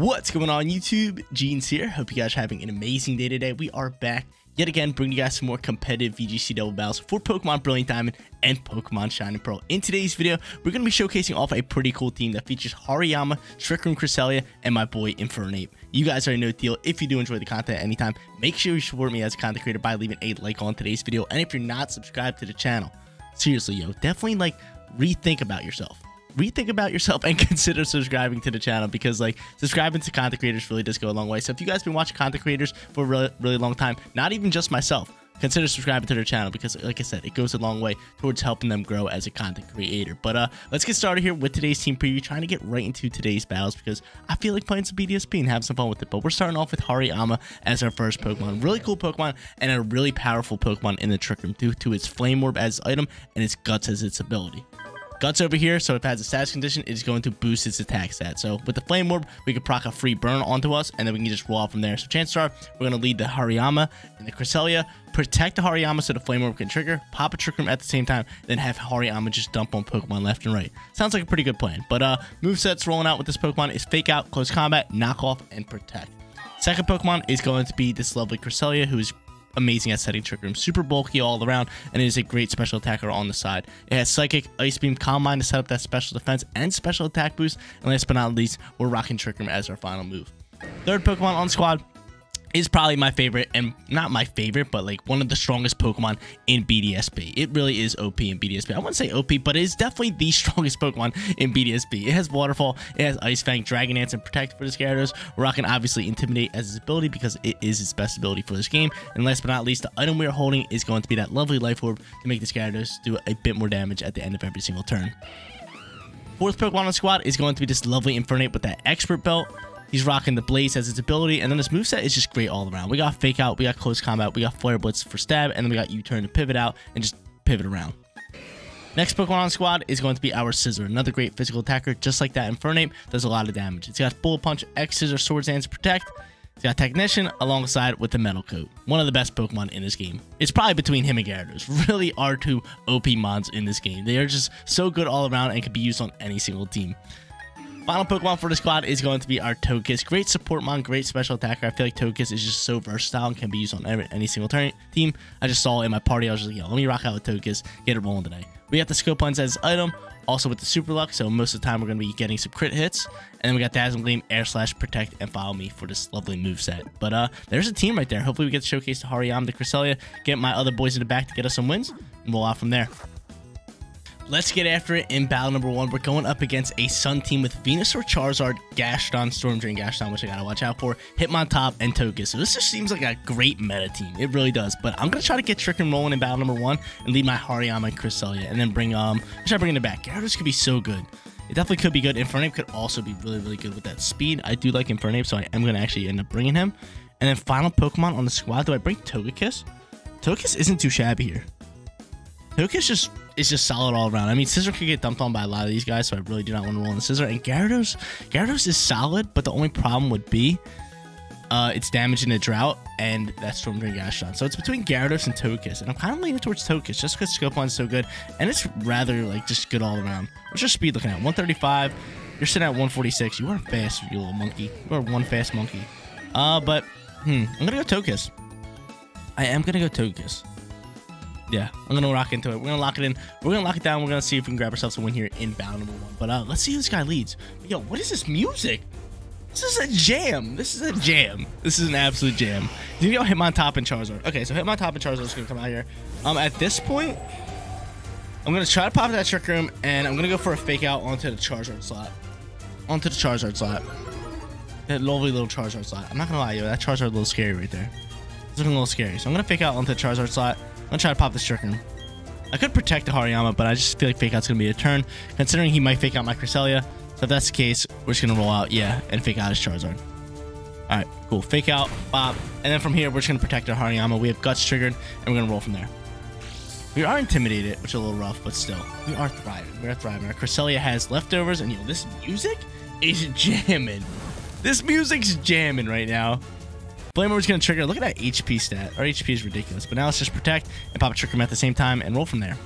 What's going on YouTube? Jeans here. Hope you guys are having an amazing day today. We are back yet again bringing you guys some more competitive VGC double battles for Pokemon Brilliant Diamond and Pokemon Shining Pearl. In today's video, we're going to be showcasing off a pretty cool team that features Hariyama, Trick Room Cresselia, and my boy Infernape. You guys already know the deal. If you do enjoy the content anytime, make sure you support me as a content creator by leaving a like on today's video. And if you're not subscribed to the channel, seriously, yo, definitely like rethink about yourself rethink about yourself and consider subscribing to the channel because like subscribing to content creators really does go a long way. So if you guys have been watching content creators for a really, really long time, not even just myself, consider subscribing to their channel because like I said, it goes a long way towards helping them grow as a content creator. But uh, let's get started here with today's team preview, trying to get right into today's battles because I feel like playing some BDSP and have some fun with it. But we're starting off with Hariyama as our first Pokemon. Really cool Pokemon and a really powerful Pokemon in the Trick Room due to its Flame Orb as item and its Guts as its ability. Guts over here, so if it has a status condition, it is going to boost its attack stat. So with the Flame Orb, we can proc a free burn onto us, and then we can just roll off from there. So chances are, we're going to lead the Hariyama and the Cresselia, protect the Hariyama so the Flame Orb can trigger, pop a Trick Room at the same time, then have Hariyama just dump on Pokemon left and right. Sounds like a pretty good plan. But uh, movesets rolling out with this Pokemon is Fake Out, Close Combat, Knock Off, and Protect. Second Pokemon is going to be this lovely Cresselia, who is amazing at setting trick room. Super bulky all around, and is a great special attacker on the side. It has Psychic, Ice Beam, Calm Mind to set up that special defense and special attack boost. And last but not least, we're rocking Trick Room as our final move. Third Pokemon on squad is probably my favorite and not my favorite but like one of the strongest pokemon in bdsp it really is op in bdsp i wouldn't say op but it is definitely the strongest pokemon in bdsp it has waterfall it has ice fang dragon dance and protect for the gyarados rocking obviously intimidate as its ability because it is its best ability for this game. And last but not least the item we are holding is going to be that lovely life orb to make the gyarados do a bit more damage at the end of every single turn. Fourth pokemon on the squad is going to be this lovely infernape with that expert belt He's rocking the Blaze as its ability, and then his moveset is just great all around. We got Fake Out, we got Close Combat, we got Flare Blitz for stab, and then we got U-Turn to pivot out and just pivot around. Next Pokemon on squad is going to be our Scizor, another great physical attacker, just like that Infernape, does a lot of damage. It's got Bullet Punch, X Scissor, Swords Dance, Protect. It's got Technician alongside with the Metal Coat. One of the best Pokemon in this game. It's probably between him and Gyarados. Really are two OP mods in this game. They are just so good all around and can be used on any single team. Final Pokemon for the squad is going to be our Togekiss. Great support mon, great special attacker. I feel like Togekiss is just so versatile and can be used on every, any single turn, team. I just saw in my party, I was just like, yo, let me rock out with Togekiss, get it rolling today. We got the Scope Lens as item, also with the Super Luck, so most of the time we're going to be getting some crit hits. And then we got Dazzling Gleam, Air Slash, Protect, and Follow Me for this lovely move set. But uh, there's a team right there. Hopefully we get to showcase the Hariyama, the Cresselia, get my other boys in the back to get us some wins, and roll out from there. Let's get after it in battle number one. We're going up against a Sun team with Venusaur, Charizard, Gastrodon, Storm Drain, Gastrodon, which I gotta watch out for, Hitmontop, and Togekiss. So this just seems like a great meta team. It really does. But I'm gonna try to get Trick and rolling in battle number one and lead my Hariyama and Cresselia, and then bring um, try bringing it back. Gyarados could be so good. It definitely could be good. Infernape could also be really, really good with that speed. I do like Infernape, so I am gonna actually end up bringing him. And then final Pokemon on the squad. Do I bring Togekiss? Togekiss isn't too shabby here. Togekiss just is just solid all around. I mean, Scizor could get dumped on by a lot of these guys, so I really do not want to roll on the Scizor. And Gyarados, Gyarados is solid, but the only problem would be uh, it's damage in a drought, and that's Storm Drain Gastrodon. So it's between Gyarados and Togekiss, and I'm kind of leaning towards Togekiss just because Scope is so good, and it's rather like just good all around. What's your speed looking at? 135. You're sitting at 146. You are fast, you little monkey. You are one fast monkey. Uh, but hmm, I'm gonna go Togekiss. I am gonna go Togekiss yeah, I'm gonna rock into it. We're gonna lock it in. We're gonna lock it down. We're gonna see if we can grab ourselves a win here in battle number one. But uh, let's see who this guy leads. Yo, what is this music? This is a jam. This is a jam. This is an absolute jam. You go Hitmontop and Charizard. Okay, so Hitmontop and Charizard is gonna come out here. Um, at this point, I'm gonna try to pop that trick room, and I'm gonna go for a fake out onto the Charizard slot. Onto the Charizard slot. That lovely little Charizard slot. I'm not gonna lie, yo, that Charizard a little scary right there. It's looking a little scary. So I'm gonna fake out onto the Charizard slot. I'm gonna try to pop this Room. I could protect the Hariyama, but I just feel like Fake Out's gonna be a turn, considering he might Fake Out my Cresselia. So if that's the case, we're just gonna roll out, yeah, and Fake Out his Charizard. Alright, cool. Fake Out, Bob. And then from here, we're just gonna protect our Hariyama. We have Guts triggered, and we're gonna roll from there. We are intimidated, which is a little rough, but still. We are thriving. We are thriving. Our Cresselia has leftovers, and yo, this music is jamming. This music's jamming right now. Flame is going to trigger. Look at that HP stat. Our HP is ridiculous. But now let's just protect and pop a Trick Room at the same time and roll from there.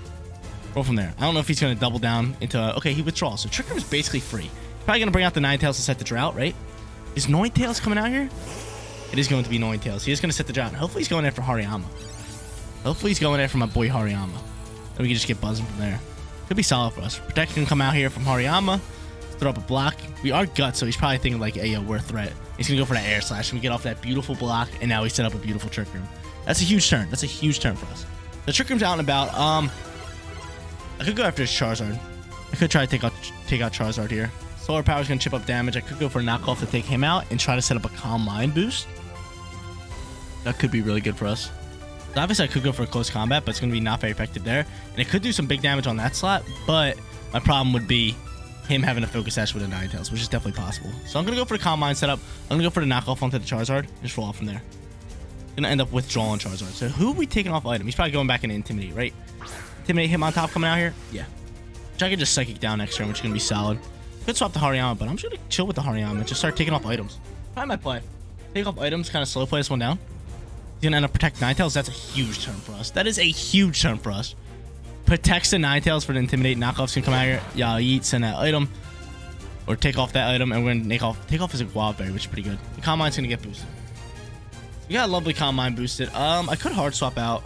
Roll from there. I don't know if he's going to double down into... A, okay, he withdraws. So Trick Room is basically free. Probably going to bring out the Ninetales to set the Drought, right? Is Ninetales coming out here? It is going to be Ninetales. He is going to set the drop. Hopefully he's going for Hariyama. Hopefully he's going for my boy Hariyama. Then we can just get buzzing from there. Could be solid for us. Protect can come out here from Hariyama. Throw up a block. We are gut, so he's probably thinking like, hey, yo, we're a threat. He's going to go for that air slash. And we get off that beautiful block, and now we set up a beautiful Trick Room. That's a huge turn. That's a huge turn for us. The Trick Room's out and about. Um, I could go after Charizard. I could try to take out take out Charizard here. Solar Power is going to chip up damage. I could go for a knockoff to take him out and try to set up a Calm Mind boost. That could be really good for us. So obviously, I could go for a close combat, but it's going to be not very effective there. And it could do some big damage on that slot, but my problem would be him having a Focus Sash with a Ninetales, which is definitely possible. So I'm to go for the Calm Mind setup. I'm to go for the knockoff onto the Charizard. and Just roll off from there. To end up withdrawing Charizard. So who are we taking off item? He's probably going back into Intimidate, right? Intimidate Hitmontop coming out here? Yeah. Which I could just Psychic down next turn, which is to be solid. Could swap the Hariyama, but I'm just to chill with the Hariyama and just start taking off items. Probably my play. Take off items, kind of slow play this one down. He's to end up protect Ninetales. That's a huge turn for us. That is a huge turn for us. Protects the Ninetales for the Intimidate. Knockoffs can come out here. Yeah, eat, send that item. Or take off that item, and we're to take off, take off his Guava Berry, which is pretty good. The Mind's to get boosted. We got a lovely Calm Mind boosted. Um, I could hard swap out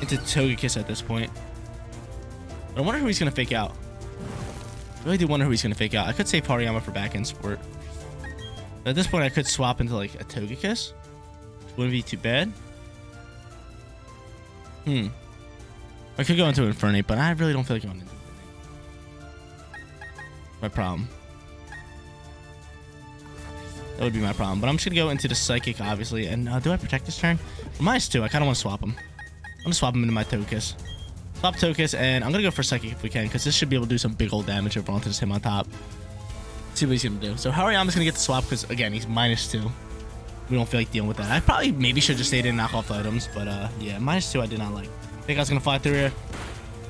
into Togekiss at this point. But I wonder who he's to fake out. I really do wonder who he's to fake out. I could save Hariyama for back end support. But at this point, I could swap into like a Togekiss. Wouldn't be too bad. Hmm. I could go into Infernape, but I really don't feel like going into. My problem. That would be my problem. But I'm just going to go into the Psychic, obviously. And uh, do I protect this turn? minus two. I kind of want to swap him. I'm going to swap him into my Togekiss. Swap Togekiss, and I'm going to go for Psychic if we can, because this should be able to do some big old damage over onto this Hitmontop. Let's see what he's going to do. So Hariyama's going to get the swap, because, again, he's minus two. We don't feel like dealing with that. I probably maybe should just stay in and knock off the items, but, uh, yeah, minus two I did not like. Think I was to fly through here.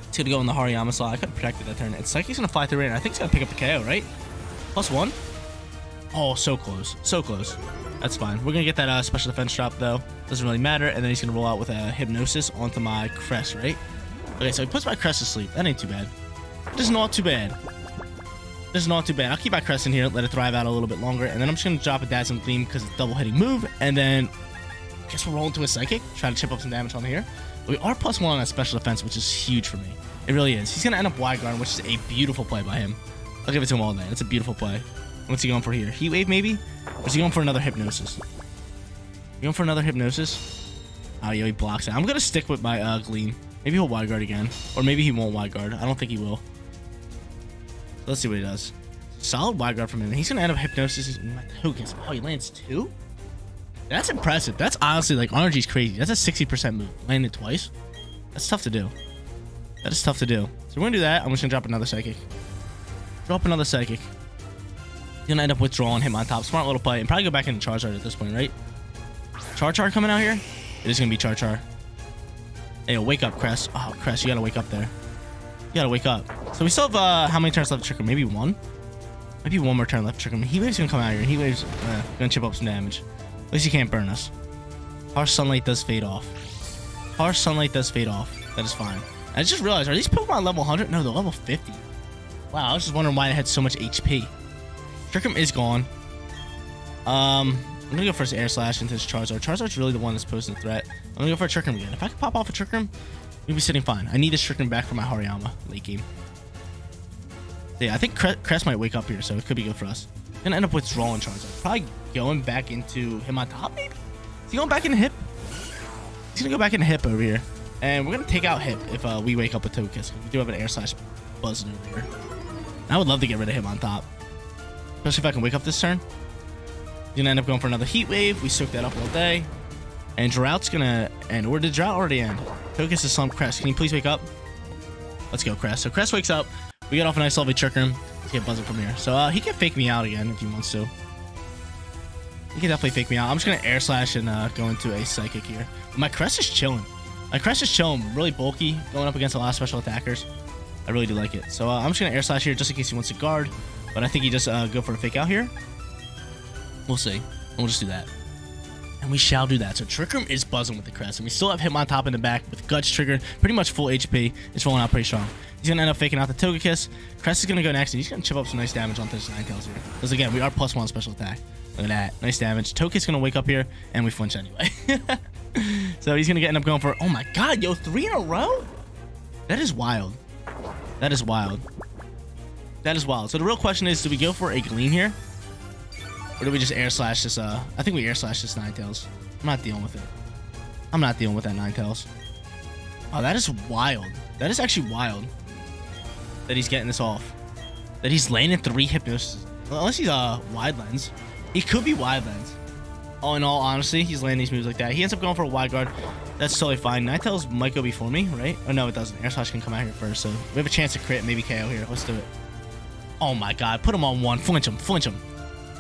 It's to go in the Hariyama slot. I could have protected that turn. And Psychic's going to fly through here, I think he's to pick up the KO, right? Plus one? Oh, so close. So close. That's fine. We're to get that uh, special defense drop, though. Doesn't really matter. And then he's to roll out with a Hypnosis onto my Crest, right? Okay, so he puts my Crest to sleep. That ain't too bad. This is not too bad. This is not too bad. I'll keep my Crest in here, let it thrive out a little bit longer. And then I'm just to drop a Dazzling Gleam because it's double hitting move. And then I guess we'll roll into a Psychic. Try to chip up some damage on here. We are plus one on that special defense, which is huge for me. It really is. He's going to end up Wide Guard, which is a beautiful play by him. I'll give it to him all day. It's a beautiful play. What's he going for here? Heat Wave, maybe? Or is he going for another Hypnosis? You going for another Hypnosis? Oh, yeah, he blocks it. I'm going to stick with my uh, Gleam. Maybe he'll Wide Guard again. Or maybe he won't Wide Guard. I don't think he will. Let's see what he does. Solid Wide Guard from him. He's going to end up Hypnosis. Oh, he lands two? That's impressive. That's honestly, like, Energy's crazy. That's a 60% move. Landed twice. That's tough to do. That is tough to do. So we're to do that. I'm just to drop another Psychic. Drop another Psychic. He's gonna end up withdrawing Hitmontop. Smart little play. And probably go back into Charizard at this point, right? Char Char coming out here? It is gonna be Char Char. Hey, wake up, Crest. Oh, Crest, you gotta wake up there. You gotta wake up. So we still have, uh, how many turns left to Trick Room? Maybe one? Maybe one more turn left to Trick Room. Heat Wave's gonna come out here. Heat Wave's uh, gonna chip up some damage. Least he can't burn us. Harsh Sunlight does fade off. Harsh Sunlight does fade off. That is fine. I just realized, are these Pokemon level 100? No, they're level 50. Wow, I was just wondering why they had so much HP. Trick is gone. Um, I'm gonna go for his Air Slash into his Charizard. Charizard's really the one that's posing a threat. I'm gonna go for a Trick Room again. If I can pop off a Trick Room, we'll be sitting fine. I need this Trick Room back for my Hariyama late game. Yeah, I think Crest might wake up here, so it could be good for us. Gonna end up withdrawing Charizard. Probably going back into Hitmontop, maybe? Is he going back into Hip? He's gonna go back into Hip over here. And we're gonna take out Hip if uh, we wake up with Togekiss. We do have an Air Slash buzzing over here. I would love to get rid of Hitmontop. Especially if I can wake up this turn. You're gonna end up going for another Heat Wave. We soak that up all day. And Drought's gonna end. Or did Drought already end? Focus is Slump Crest. Can you please wake up? Let's go, Crest. So Crest wakes up. We get off a nice lovely Trick Room. Let's get buzzing from here. So uh, he can fake me out again if he wants to. He can definitely fake me out. I'm just gonna Air Slash and uh, go into a Psychic here. My Crest is chilling. My Crest is chilling. Really bulky. Going up against a lot of special attackers. I really do like it. So uh, I'm just gonna Air Slash here just in case he wants to guard. But I think he just uh, go for a fake out here. We'll see. We'll just do that. And we shall do that. So Trick Room is buzzing with the crest. And we still have Hitmontop in the back with Guts triggered. Pretty much full HP. It's rolling out pretty strong. He's He's going to end up faking out the Togekiss. Crest is going to go next, and he's going to chip up some nice damage on this Ninetales here. Because again, we are plus one special attack. Look at that. Nice damage. Togekiss going to wake up here, and we flinch anyway. so he's going to get end up going for... Oh my god, yo, three in a row? That is wild. That is wild. That is wild. So the real question is, do we go for a Gleam here? Or do we just air slash this, uh... I think we air slash this Ninetales. I'm not dealing with it. I'm not dealing with that Ninetales. Oh, that is wild. That is actually wild. That he's getting this off. That he's landing three Hypnosis. Unless he's, uh, Wide Lens. He could be Wide Lens. Oh, in all honesty, he's landing these moves like that. He ends up going for a Wide Guard. That's totally fine. Ninetales might go before me, right? Oh, no, it doesn't. Air Slash can come out here first, so we have a chance to crit, maybe KO here. Let's do it. Oh my god, put him on one. Flinch him, flinch him.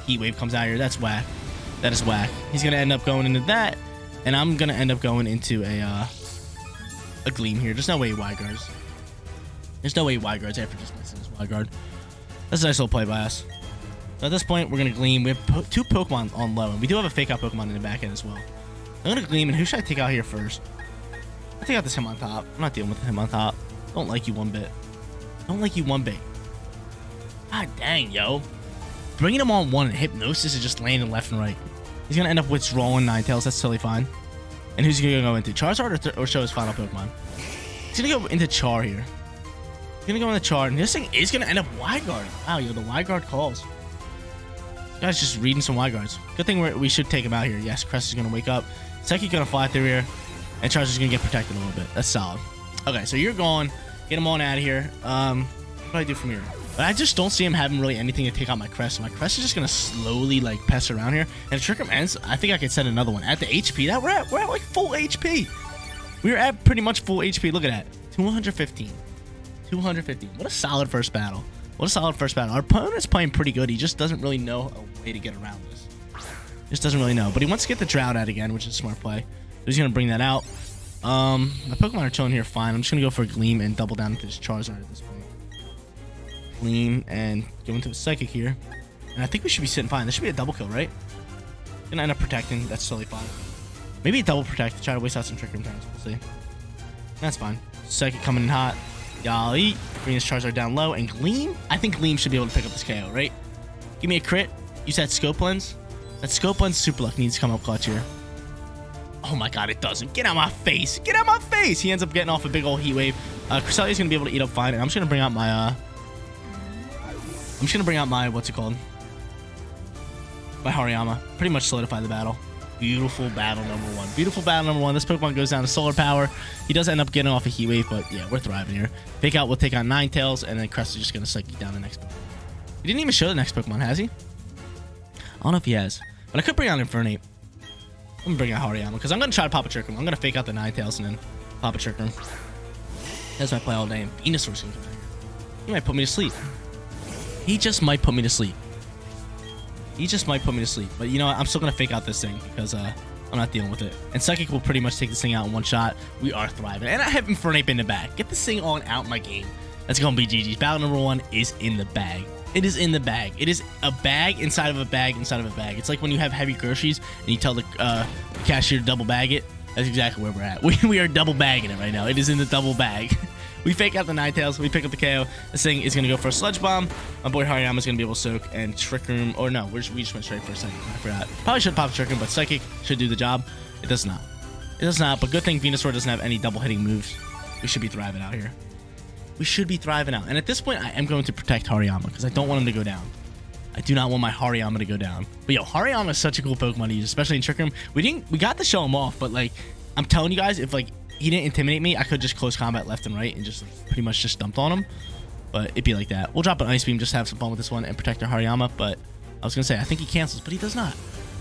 Heat Wave comes out here. That's whack. That is whack. He's going to end up going into that, and I'm going to end up going into a, uh, a Gleam here. There's no way Wide Guards. There's no way Wide Guards after just missing his Wide Guard. That's a nice little play by us. So at this point, we're going to Gleam. We have po two Pokemon on low, and we do have a Fake Out Pokemon in the back end as well. I'm going to Gleam, and who should I take out here first? I take out this Hitmontop. I'm not dealing with Hitmontop. Don't like you one bit. Don't like you one bit. God dang, yo. Bringing him on one and Hypnosis is just landing left and right. He's going to end up withdrawing Ninetales. That's totally fine. And who's he going to go into? Charizard or, or show his final Pokemon? He's going to go into Char here. He's going to go into Char. And this thing is going to end up Wide. Wow, yo, the Wide Guard calls. Guy's just reading some Wide Guards. Good thing we should take him out here. Yes, Crest is going to wake up. Seki going to fly through here. And Charizard's going to get protected a little bit. That's solid. Okay, so you're gone. Get him on out of here. Um, what do I do from here? But I just don't see him having really anything to take out my crest. My crest is just gonna slowly like pass around here. And trick him ends. I think I could send another one at the HP that we're at. We're at like full HP. We're at pretty much full HP. Look at that. 215. 215. What a solid first battle. What a solid first battle. Our opponent's playing pretty good. He just doesn't really know a way to get around this. Just doesn't really know. But he wants to get the Drought out again, which is a smart play. So he's going to bring that out. Um, my Pokemon are chilling here fine. I'm just going to go for Gleam and double down into this Charizard at this point. Gleam and go into a Psychic here. And I think we should be sitting fine. This should be a double kill, right? Gonna end up protecting. That's totally fine. Maybe a double protect try to waste out some Trick Room turns. We'll see. That's fine. Psychic coming in hot. Yali. Bring this Charizard down low. And Gleam? I think Gleam should be able to pick up this KO, right? Give me a crit. Use that Scope Lens. That Scope Lens Super Luck needs to come up clutch here. Oh my god, it doesn't. Get out my face. Get out my face. He ends up getting off a big old Heat Wave. Uh, Cresselia's going to be able to eat up fine. And I'm just going to bring out my... Uh, I'm just going to bring out my... What's it called? My Hariyama. Pretty much solidify the battle. Beautiful battle number one. Beautiful battle number one. This Pokemon goes down to Solar Power. He does end up getting off a Heat Wave, but yeah, we're thriving here. Fake Out will take on Ninetales, and then Crest is just going to Psychic down the next Pokemon. He didn't even show the next Pokemon, has he? I don't know if he has. But I could bring out Infernape. I'm gonna bring out Hariyama because I'm gonna try to pop a trick room. I'm gonna fake out the Ninetales and then pop a trick room. That's my play all day. And Venusaur's gonna come out here. He might put me to sleep. He just might put me to sleep. He just might put me to sleep. But you know what? I'm still gonna fake out this thing because uh, I'm not dealing with it. And Psychic will pretty much take this thing out in one shot. We are thriving. And I have Infernape in the back. Get this thing on out my game. That's gonna be GG's. Battle number one is in the bag. It is in the bag. It is a bag inside of a bag inside of a bag. It's like when you have heavy groceries and you tell the uh, cashier to double bag it. That's exactly where we're at. We, we are double bagging it right now. It is in the double bag. we fake out the Ninetales. We pick up the KO. This thing is going to go for a Sludge Bomb. My boy Hariyama is going to be able to soak and Trick Room. Or no, we just, we just went straight for a Psychic. I forgot. Probably should pop Trick Room, but Psychic should do the job. It does not. It does not, but good thing Venusaur doesn't have any double hitting moves. We should be thriving out here. We should be thriving out. And at this point, I am going to protect Hariyama because I don't want him to go down. I do not want my Hariyama to go down. But yo, Hariyama is such a cool Pokemon to use, especially in Trick Room. We didn't, we got to show him off, but like, I'm telling you guys, if like he didn't intimidate me, I could just close combat left and right and just pretty much just dumped on him. But it'd be like that. We'll drop an Ice Beam, just have some fun with this one and protect our Hariyama. But I was gonna say, I think he cancels, but he does not.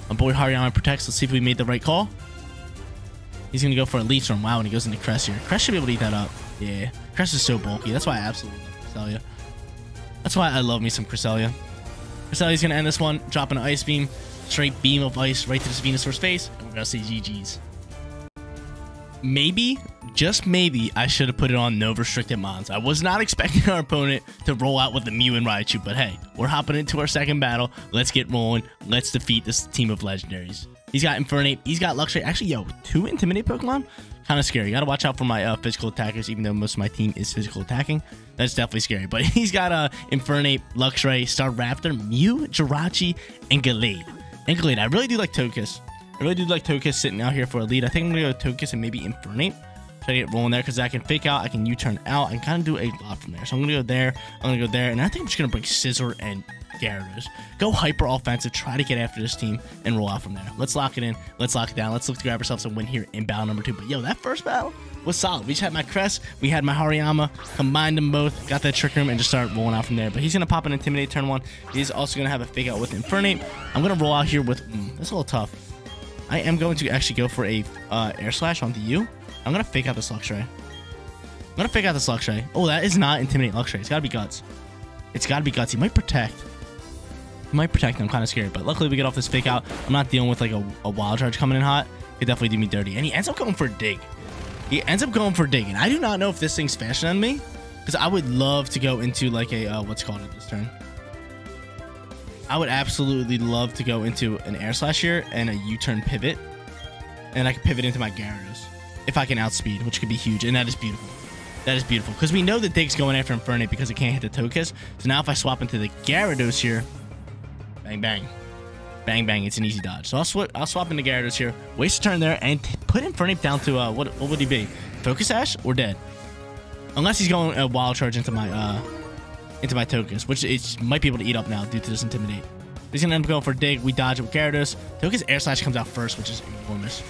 My boy Hariyama protects. Let's see if we made the right call. He's gonna go for a Leaf Storm. Wow, and he goes into Crest here. Crest should be able to eat that up. Yeah, Crest is so bulky. That's why I absolutely love Cresselia. That's why I love me some Cresselia. Cresselia's gonna end this one, dropping an Ice Beam, straight beam of ice right to this Venusaur's face, and we're gonna say GG's. Maybe, just maybe, I should have put it on no restricted mons. I was not expecting our opponent to roll out with the Mew and Raichu, but hey, we're hopping into our second battle. Let's get rolling. Let's defeat this team of legendaries. He's got Infernape. He's got Luxray. Actually, yo, two Intimidate Pokemon? Kind of scary. Gotta watch out for my uh, physical attackers, even though most of my team is physical attacking. That's definitely scary. But he's got uh, Infernape, Luxray, Staraptor, Mew, Jirachi, and Gallade. And Gallade. I really do like Togekiss. I really do like Togekiss sitting out here for a lead. I think I'm going to go Togekiss and maybe Infernape. Try to get rolling there because I can fake out, I can U-turn out, and kind of do a lot from there. So I'm going to go there, I'm going to go there, and I think I'm just going to bring Scizor and Gyarados. Go hyper offensive, try to get after this team, and roll out from there. Let's lock it in. Let's lock it down. Let's look to grab ourselves a win here in battle number two. But yo, that first battle was solid. We just had my Crest, we had my Hariyama, combined them both, got that Trick Room, and just started rolling out from there. But he's going to pop an Intimidate turn one. He's also going to have a fake out with Infernape. I'm going to roll out here with... Mm, that's a little tough. I am going to actually go for a uh, Air Slash onto you. I'm going to fake out this Luxray. I'm going to fake out this Luxray. Oh, that is not Intimidate Luxray. It's got to be Guts. It's got to be Guts. He might Protect. He might Protect. I'm kind of scared. But luckily, we get off this fake out. I'm not dealing with like a, a Wild Charge coming in hot. Could definitely do me dirty. And he ends up going for a Dig. He ends up going for Dig. And I do not know if this thing's faster than me. Because I would love to go into like a, uh, what's called it this turn. I would absolutely love to go into an air slash here and a U-turn pivot. And I can pivot into my Gyarados. If I can outspeed, which could be huge. And that is beautiful. That is beautiful. Because we know that Dig's going after Infernape because it can't hit the Togekiss. So now if I swap into the Gyarados here, bang, bang. Bang, bang. It's an easy dodge. So I'll, sw I'll swap into Gyarados here. Waste a turn there and put Infernape down to, uh, what, what would he be? Focus Sash or dead? Unless he's going a Wild Charge into my, uh, into my Togekiss, which it might be able to eat up now due to this Intimidate. He's going to end up going for Dig. We dodge it with Gyarados. Togekiss Air Slash comes out first, which is enormous.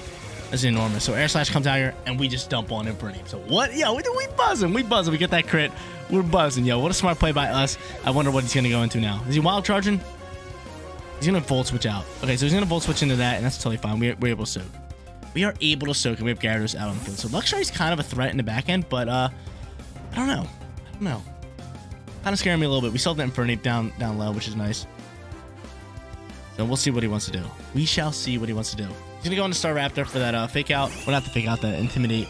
That's enormous. So Air Slash comes out here, and we just dump on him for name. So what? Yo, we, we buzzing. We buzzing. We get that crit. We're buzzing. Yo, what a smart play by us. I wonder what he's going to go into now. Is he Wild Charging? He's going to Volt Switch out. Okay, so he's going to Volt Switch into that, and that's totally fine. We're, we're able to soak. We are able to soak, and we have Gyarados out on the field. So Luxray's kind of a threat in the back end, but uh, I don't know. I don't know kind of scaring me a little bit. We saw the Infernape down down low, which is nice. So we'll see what he wants to do. We shall see what he wants to do. He's gonna go into Staraptor for that uh, fake out. Well, not the fake out, that intimidate.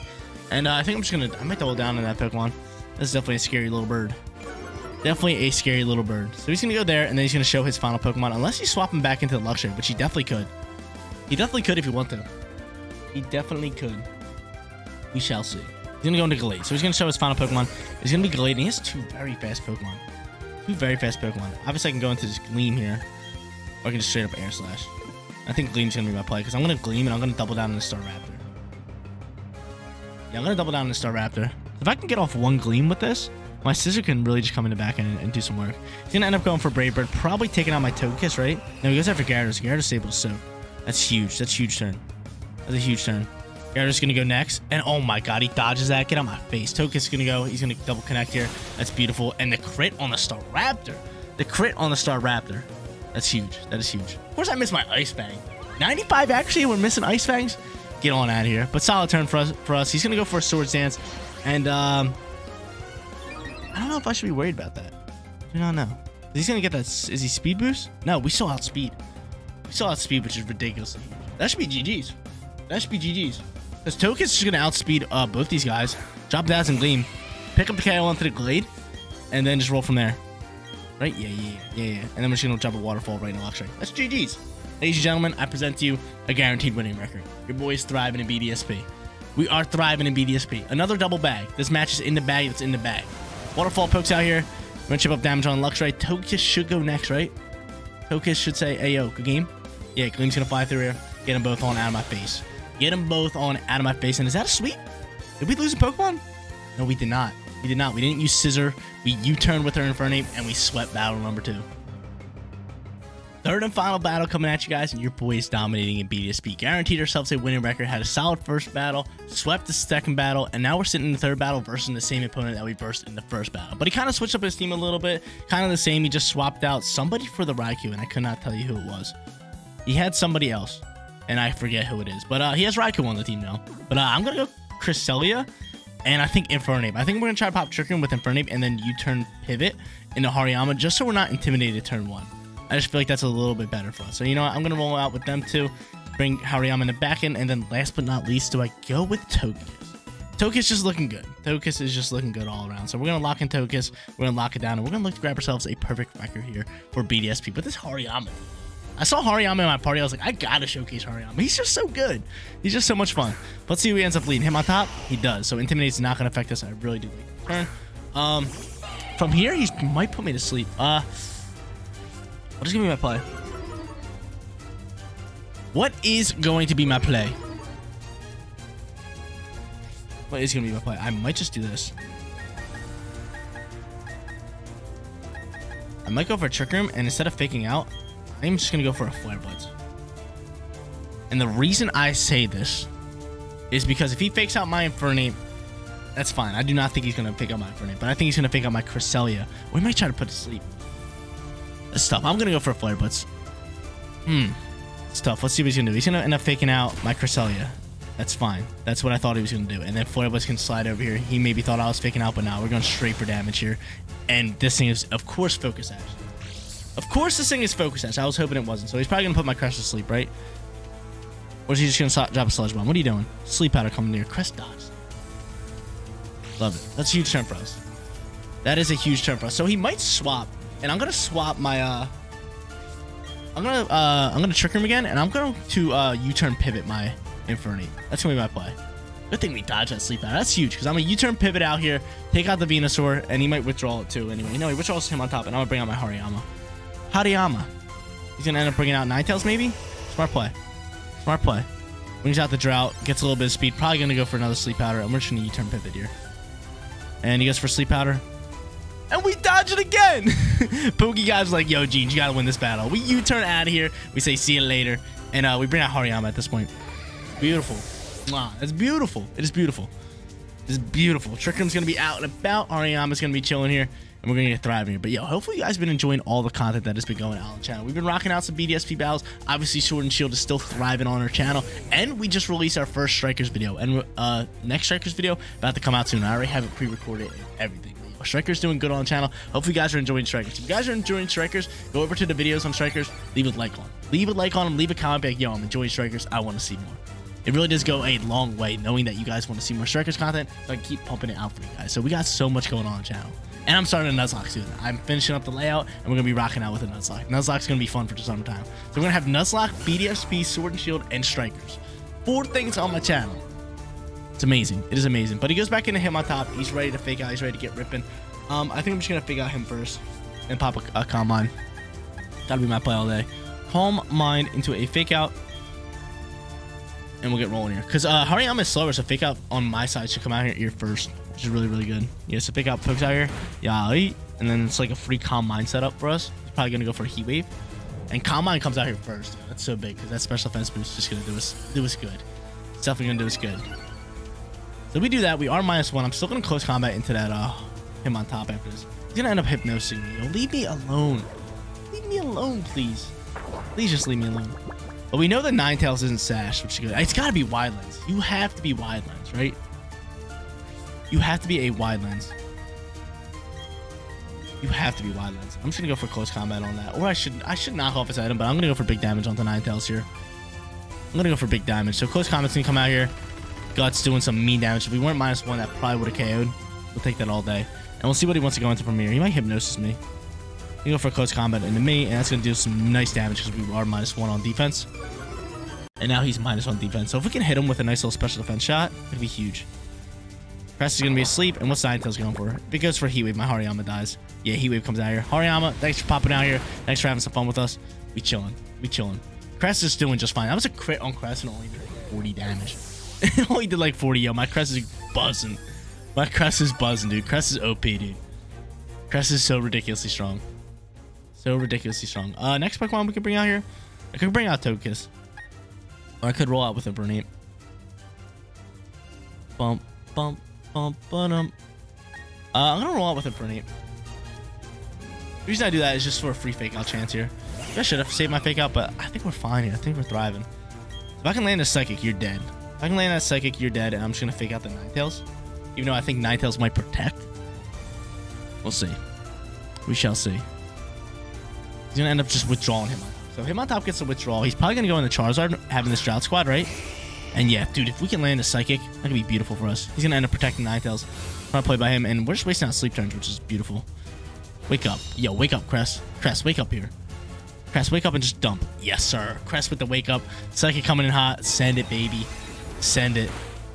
And uh, I think I'm just gonna. I might double down on that Pokemon. This is definitely a scary little bird. Definitely a scary little bird. So he's gonna go there, and then he's gonna show his final Pokemon. Unless he's him back into the Luxray, which he definitely could. He definitely could if he wanted to. He definitely could. We shall see. He's gonna go into Gallade. So he's gonna show his final Pokemon. He's gonna be Gallade, and he has two very fast Pokemon. Two very fast Pokemon. Obviously, I can go into this Gleam here. Or I can just straight up Air Slash. I think Gleam's gonna be my play, because I'm gonna Gleam and I'm gonna double down on the Staraptor. Yeah, I'm gonna double down on the Staraptor. If I can get off one Gleam with this, my Scizor can really just come in the back end and, and do some work. He's gonna end up going for Brave Bird, probably taking out my Togekiss, right? No, he goes after Gyarados. Gyarados is able to soak. That's huge. That's huge turn. That's a huge turn. Gyarados gonna go next. And oh my god, he dodges that. Get on my face. Tokus gonna go. He's gonna double connect here. That's beautiful. And the crit on the Star Raptor. The crit on the Staraptor. That's huge. That is huge. Of course, I missed my Ice Fang. 95 actually, we're missing Ice Fangs. Get on out of here. But solid turn for us. For us. He's gonna go for a Swords Dance. And um, I don't know if I should be worried about that. I do not know. He's gonna get that. Is he speed boost? No, we still outspeed. We still outspeed, which is ridiculous. That should be GG's. That should be GG's. Because Tokus is going to outspeed uh, both these guys. Drop Dazzling Gleam. Pick up the KO onto the Gallade. And then just roll from there. Right? Yeah, yeah, yeah, yeah. And then we're just going to drop a Waterfall right in Luxray. That's GG's. Ladies and gentlemen, I present to you a guaranteed winning record. Your boys thriving in BDSP. We are thriving in BDSP. Another double bag. This match is in the bag. It's in the bag. Waterfall pokes out here. We're going to chip up damage on Luxray. Tokus should go next, right? Tokus should say, hey, yo, good game. Yeah, Gleam's going to fly through here. Get them both on out of my face. Get them both on out of my face. And is that a sweep? Did we lose a Pokemon? No, we did not. We did not. We didn't use Scizor. We U-turned with our Infernape, and we swept battle number two. Third and final battle coming at you guys, and your boys dominating in BDSP. Guaranteed ourselves a winning record, had a solid first battle, swept the second battle, and now we're sitting in the third battle versus the same opponent that we versed in the first battle. But he kind of switched up his team a little bit, kind of the same. He just swapped out somebody for the Raikou, and I could not tell you who it was. He had somebody else and I forget who it is. But uh, he has Raikou on the team now. But uh, I'm going to go Cresselia and I think Infernape. I think we're going to try to pop Trick Room with Infernape and then U-turn Pivot into Hariyama just so we're not intimidated turn one. I just feel like that's a little bit better for us. So, you know what? I'm going to roll out with them too. Bring Hariyama in the back end. And then last but not least, do I go with? Togekiss is just looking good. Togekiss is just looking good all around. So we're going to lock in Togekiss. We're going to lock it down. And we're going to look to grab ourselves a perfect record here for BDSP. But this Hariyama, I saw Hariyama in my party. I was like, I got to showcase Hariyama. He's just so good. He's just so much fun. Let's see who he ends up leading. Hitmontop? He does. So Intimidate's not to affect us. I really do like. Um, from here, he might put me to sleep. Uh, I'll just give me my play. What is going to be my play? What is going to be my play? I might just do this. I might go for Trick Room, and instead of faking out, I'm just going to go for a Flare Blitz. And the reason I say this is because if he fakes out my Infernape, that's fine. I do not think he's going to pick up my Infernape, but I think he's going to pick up my Cresselia. He might try to put to sleep. That's tough. I'm going to go for a Flare Blitz. Hmm. It's tough. Let's see what he's going to do. He's going to end up faking out my Cresselia. That's fine. That's what I thought he was going to do. And then Flare Blitz can slide over here. He maybe thought I was faking out, but now we're going straight for damage here. And this thing is, of course, Focus Sash. Of course this thing is Focus. I was hoping it wasn't. So he's probably going to put my Crest to sleep, right? Or is he just going to drop a Sludge Bomb? What are you doing? Sleep Powder coming near. Crest dodge. Love it. That's a huge turn for us. That is a huge turn for us. So he might swap. And I'm going to swap my... uh. I'm gonna uh I'm gonna trick him again, and I'm going to uh U-turn pivot my Infernape. That's gonna be my play. Good thing we dodged that sleep out. That's huge because I'm gonna U-turn pivot out here, take out the Venusaur, and he might withdraw it too. Anyway, no, he withdraws Hitmontop, and I'm gonna bring out my Hariyama. Hariyama. He's gonna end up bringing out Ninetales maybe. Smart play. Smart play. Brings out the drought, gets a little bit of speed. Probably gonna go for another sleep powder, I'm just gonna U-turn pivot here. And he goes for sleep powder. And we dodge it again. Pookie guy's like, yo, Gene, you gotta win this battle. We U-turn out of here. We say see you later. And uh, we bring out Hariyama at this point. Beautiful. Wow, that's beautiful. It is beautiful. It is beautiful. Trick Room's gonna be out and about. Hariyama's gonna be chilling here. And we're gonna get thriving. But yo, hopefully you guys have been enjoying all the content that has been going out on the channel. We've been rocking out some BDSP battles. Obviously, Sword and Shield is still thriving on our channel. And we just released our first Strikers video. And uh next Strikers video about to come out soon. I already have it pre-recorded and everything. Strikers doing good on the channel. Hopefully you guys are enjoying Strikers. If you guys are enjoying Strikers, go over to the videos on Strikers, leave a like on. Leave a like on them, leave a comment back, yo, I'm enjoying Strikers. I want to see more. It really does go a long way knowing that you guys want to see more Strikers content, so I keep pumping it out for you guys. So we got so much going on the channel. And I'm starting a Nuzlocke soon. I'm finishing up the layout, and we're going to be rocking out with a Nuzlocke. Nuzlocke's going to be fun for the summertime. So we're going to have Nuzlocke, BDSP, Sword and Shield, and Strikers. Four things on my channel. It's amazing. It is amazing. But he goes back into Hitmontop. He's ready to fake out. He's ready to get ripping. Um, I think I'm just going to fake out him first and pop a, a Calm Mind. That'll be my play all day. Calm Mind into a fake out. And we'll get rolling here. Because uh, Hariyama is slower, so fake out on my side should come out here first. Which is really, really good. Yeah, so pick out pokes out here. Yeah, and then it's like a free Calm Mind setup for us. He's probably going to go for a Heat Wave. And Calm Mind comes out here first. That's so big because that special defense boost is just going to do us, do us good. It's definitely going to do us good. So we do that. We are minus one. I'm still going to close combat into that uh, Hitmontop after this. He's going to end up hypnosing me. Yo, leave me alone. Leave me alone, please. Please just leave me alone. But we know that Ninetales isn't Sash, which is good. It's got to be Wide Lens. You have to be Wide Lens, right? You have to be a Wide Lens. You have to be Wide Lens. I'm just to go for close combat on that. Or I should I should knock off his item, but I'm to go for big damage on the Ninetales here. I'm to go for big damage. So close combat's to come out here. Guts doing some mean damage. If we weren't minus one, that probably would have KO'd. We'll take that all day. And we'll see what he wants to go into from here. He might hypnosis me. He go for close combat into me, and that's to do some nice damage because we are minus one on defense. And now he's minus one defense. So if we can hit him with a nice little special defense shot, it'd be huge. Crest is going to be asleep, and what's Ninetales going for? If it goes for Heat Wave, my Hariyama dies. Yeah, Heat Wave comes out here. Hariyama, thanks for popping out here. Thanks for having some fun with us. We chilling. We chilling. Crest is doing just fine. That was a crit on Crest and only did 40 damage. it only did like 40, yo. My Crest is buzzing. My Crest is buzzing, dude. Crest is OP, dude. Crest is so ridiculously strong. So ridiculously strong. Uh, next Pokemon we could bring out here. I could bring out Togekiss. Or I could roll out with a Burnipe. Bump, bump, bump, bum. Uh, I'm gonna roll out with Burnipe. The reason I do that is just for a free fake out chance here. I should have saved my fake out, but I think we're fine here. I think we're thriving. If I can land a Psychic, you're dead. If I can land that Psychic, you're dead, and I'm just gonna fake out the Ninetales. Even though I think Ninetales might protect. We'll see. We shall see. He's gonna end up just withdrawing him. On top. So Hitmontop gets a withdrawal. He's probably to go in the Charizard, having this Drought Squad, right? And yeah, dude, if we can land a Psychic, that could be beautiful for us. He's going to end up protecting Ninetales. To play by him, and we're just wasting out sleep turns, which is beautiful. Wake up. Yo, wake up, Cress. Cress, wake up here. Cress, wake up and just dump. Yes, sir. Cress with the wake up. Psychic coming in hot. Send it, baby. Send it.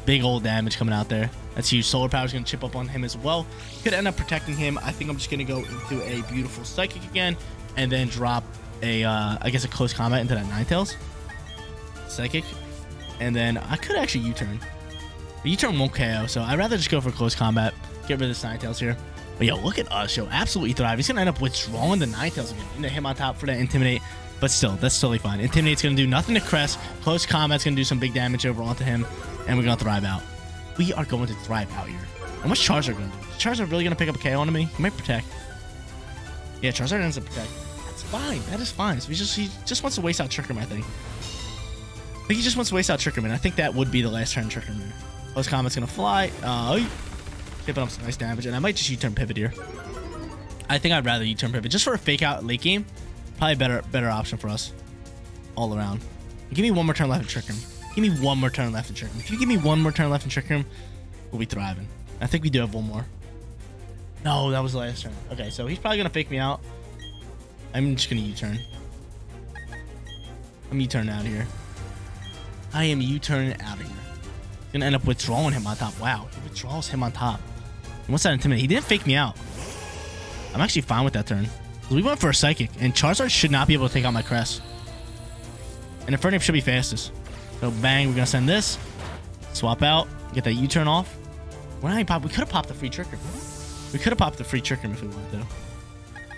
Big old damage coming out there. That's huge. Solar Power is going to chip up on him as well. Could end up protecting him. I think I'm just going to go into a beautiful Psychic again and then drop a, uh, I guess, a close combat into that Ninetales. Psychic. And then I could actually U-turn. U-turn won't KO, so I'd rather just go for close combat. Get rid of this Ninetales here. But yo, look at us, yo. Absolutely thrive. He's to end up withdrawing the Ninetales again. Into top for that Intimidate. But still, that's totally fine. Intimidate's to do nothing to Crest. Close combat's to do some big damage over onto him. And we're to thrive out. We are going to thrive out here. And what's Charizard to do? Is Charizard really to pick up a KO onto me? He might protect. Yeah, Charizard ends up protect. That's fine. That is fine. So he just, he just wants to waste out Trick Room, I think. Think he just wants to waste out Trick Room. I think that would be the last turn Trick Room. Close combat's going to fly. Uh, giving up some nice damage. And I might just U-turn pivot here. I think I'd rather U-turn pivot. Just for a fake out late game. Probably better better option for us. All around. Give me one more turn left in Trick Room. Give me one more turn left in Trick Room. If you give me one more turn left in Trick Room, we'll be thriving. I think we do have one more. No, that was the last turn. Okay, so he's probably going to fake me out. I'm just going to U-turn. I'm U-turn out here. I am U-turning out of here. Gonna end up withdrawing Hitmontop. Wow, he withdraws Hitmontop. what's that intimidate? He didn't fake me out. I'm actually fine with that turn. We went for a Psychic, and Charizard should not be able to take out my Crest. And Infernape should be fastest. So bang, we're gonna send this. Swap out, get that U-turn off. We're not even pop. We could have popped the free Trick Room. We could have popped the free Trick Room if we wanted to.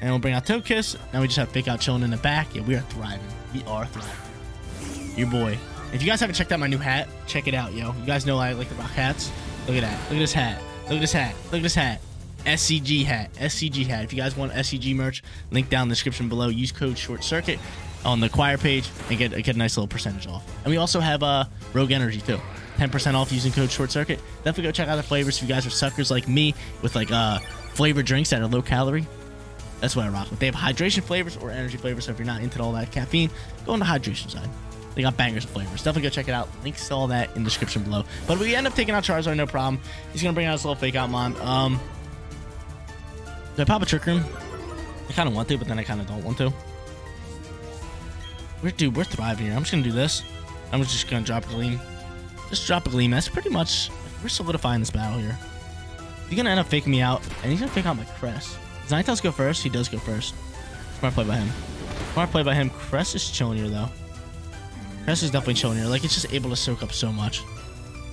And we'll bring out Togekiss. Now we just have Fake Out chilling in the back. Yeah, we are thriving. We are thriving. Your boy. If you guys haven't checked out my new hat, check it out, yo. You guys know I like to rock hats. Look at that. Look at this hat. Look at this hat. Look at this hat. SCG hat. SCG hat. If you guys want SCG merch, link down in the description below. Use code Short Circuit on the acquire page and get get a nice little percentage off. And we also have uh, Rogue Energy too. 10% off using code Short Circuit. Definitely go check out the flavors if you guys are suckers like me with like uh flavored drinks that are low calorie. That's what I rock with. They have hydration flavors or energy flavors. So if you're not into all that caffeine, go on the hydration side. They got bangers of flavors. Definitely go check it out. Links to all that in the description below. But we end up taking out Charizard, no problem. He's gonna bring out his little fake out mon. Um, do I pop a trick room? I kind of want to, but then I kind of don't want to. We're dude, we're thriving here. I'm just gonna do this. I'm just gonna drop a gleam. Just drop a gleam. That's pretty much we're solidifying this battle here. He's gonna end up faking me out, and he's gonna fake out my Crest. Does Ninetales go first? He does go first. Smart play by him. Smart play by him. Crest is chilling here though. Crest is definitely chilling here. Like, it's just able to soak up so much.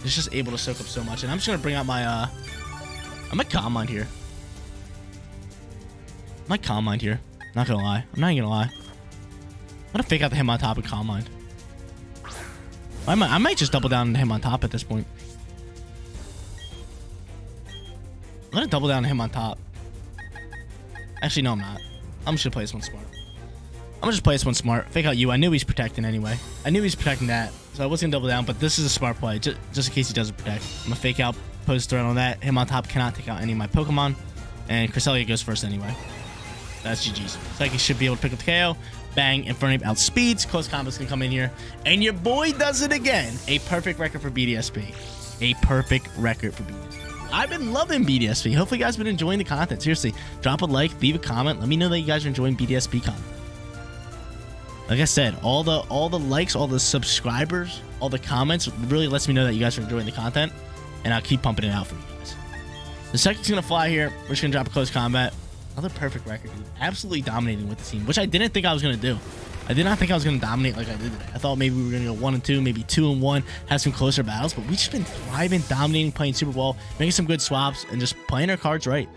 It's just able to soak up so much. And I'm just going to bring out my, uh... I'm my Calm Mind here. My Calm Mind here. Not going to lie. I'm not even going to lie. I'm going to fake out the Hitmontop of Calm Mind. I might, I might just double down on Hitmontop at this point. I'm going to double down on Hitmontop. Actually, no, I'm not. I'm just going to play this one smart. I'm gonna just play this one smart. Fake out you. I knew he's protecting anyway. I knew he's protecting that, so I wasn't gonna double down. But this is a smart play, just, just in case he doesn't protect. I'm gonna fake out, post threat on that. Hitmontop cannot take out any of my Pokemon, and Cresselia goes first anyway. That's GG's. Psychic should be able to pick up the KO. Bang, Infernape outspeeds. Close combos can come in here. And your boy does it again. A perfect record for BDSP. A perfect record for BDSP. I've been loving BDSP. Hopefully you guys have been enjoying the content. Seriously, drop a like, leave a comment. Let me know that you guys are enjoying BDSP content like I said, all the all the likes, all the subscribers, all the comments really lets me know that you guys are enjoying the content, and I'll keep pumping it out for you guys. The second's gonna fly here. We're just gonna drop a close combat. Another perfect record, dude. Absolutely dominating with the team, which I didn't think I was gonna do. I did not think I was gonna dominate like I did today. I thought maybe we were gonna go one and two, maybe two and one, have some closer battles, but we've just been thriving, dominating, playing super well, making some good swaps, and just playing our cards right.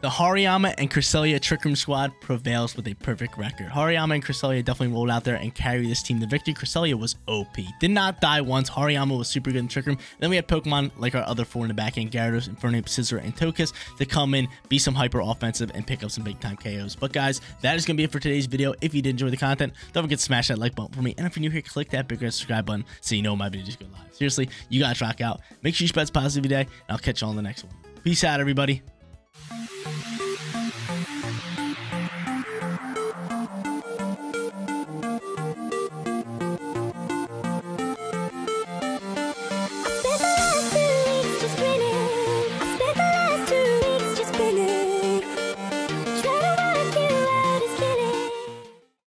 The Hariyama and Cresselia Trick Room squad prevails with a perfect record. Hariyama and Cresselia definitely rolled out there and carried this team The victory. Cresselia was OP. Did not die once. Hariyama was super good in Trick Room. Then we had Pokemon like our other four in the back end, Gyarados, Infernape, Scizor, and Togekiss to come in, be some hyper offensive, and pick up some big time KOs. But guys, that is going to be it for today's video. If you did enjoy the content, don't forget to smash that like button for me. And if you're new here, click that big red subscribe button so you know my videos go live. Seriously, you guys rock out. Make sure you spread positive today, and I'll catch you on the next one. Peace out, everybody. Thank you.